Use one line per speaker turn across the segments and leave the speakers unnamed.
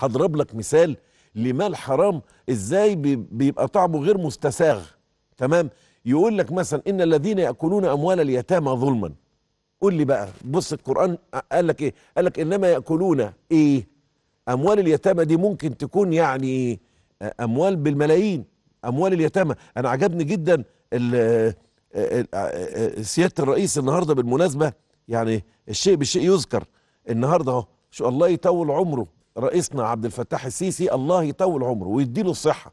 هضرب لك مثال لمال حرام إزاي بي- بيبقى طعمه غير مستساغ تمام؟ يقول لك مثلا إن الذين يأكلون أموال اليتامى ظلما. قول لي بقى بص القرآن قال لك إيه؟ قال لك إنما يأكلون إيه؟ أموال اليتامى دي ممكن تكون يعني أموال بالملايين أموال اليتامى. أنا عجبني جدا ال- ال- ال- سيادة الرئيس النهارده بالمناسبة يعني الشيء بالشيء يذكر. النهارده أهو شو الله يطول عمره. رئيسنا عبد الفتاح السيسي الله يطول عمره ويديله الصحة.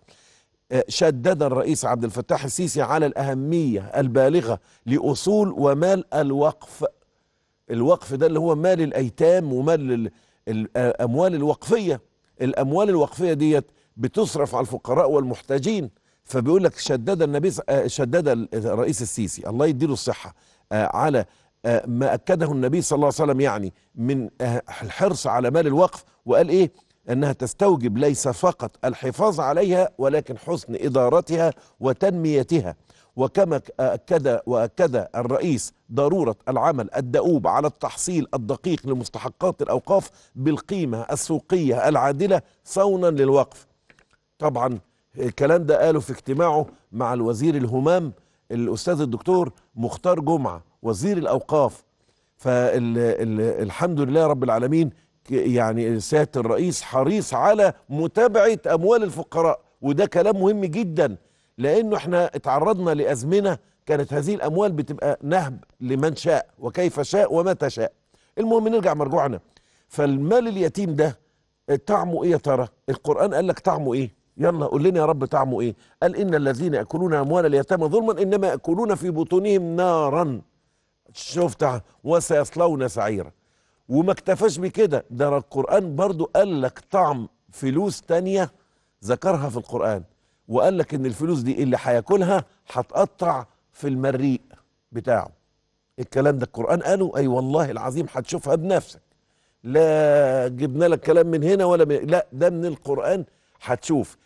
شدد الرئيس عبد الفتاح السيسي على الأهمية البالغة لأصول ومال الوقف. الوقف ده اللي هو مال الأيتام ومال ال- الأموال الوقفية. الأموال الوقفية ديت بتصرف على الفقراء والمحتاجين. فبيقول لك شدد النبي آه، شدد الرئيس السيسي الله يديله الصحة آه، على آه، ما أكده النبي صلى الله عليه وسلم يعني من آه، الحرص على مال الوقف وقال إيه؟ أنها تستوجب ليس فقط الحفاظ عليها ولكن حسن إدارتها وتنميتها. وكما أكد وأكد الرئيس ضرورة العمل الدؤوب على التحصيل الدقيق لمستحقات الأوقاف بالقيمة السوقية العادلة صونا للوقف. طبعا الكلام ده قاله في اجتماعه مع الوزير الهمام الأستاذ الدكتور مختار جمعة وزير الأوقاف. فالحمد لله رب العالمين يعني سياده الرئيس حريص على متابعه اموال الفقراء وده كلام مهم جدا لأنه إحنا اتعرضنا لازمنه كانت هذه الاموال بتبقى نهب لمن شاء وكيف شاء ومتى شاء. المهم نرجع مرجوعنا. فالمال اليتيم ده طعمه إيه يا ترى؟ القرآن قال لك طعمه إيه؟ يلا قول لنا يا رب طعمه إيه؟ قال إن الذين يأكلون أموال اليتامى ظلما إنما يأكلون في بطونهم نارا. شفت؟ وسيصلون سعيرا. وما اكتفاش بكده. ده القرآن برضو قال لك طعم فلوس تانية ذكرها في القرآن. وقال لك إن الفلوس دي اللي هياكلها هتقطع في المريء بتاعه. الكلام ده القرآن قاله؟ أي والله العظيم هتشوفها بنفسك. لا جبنا لك كلام من هنا ولا من لا ده من القرآن هتشوف.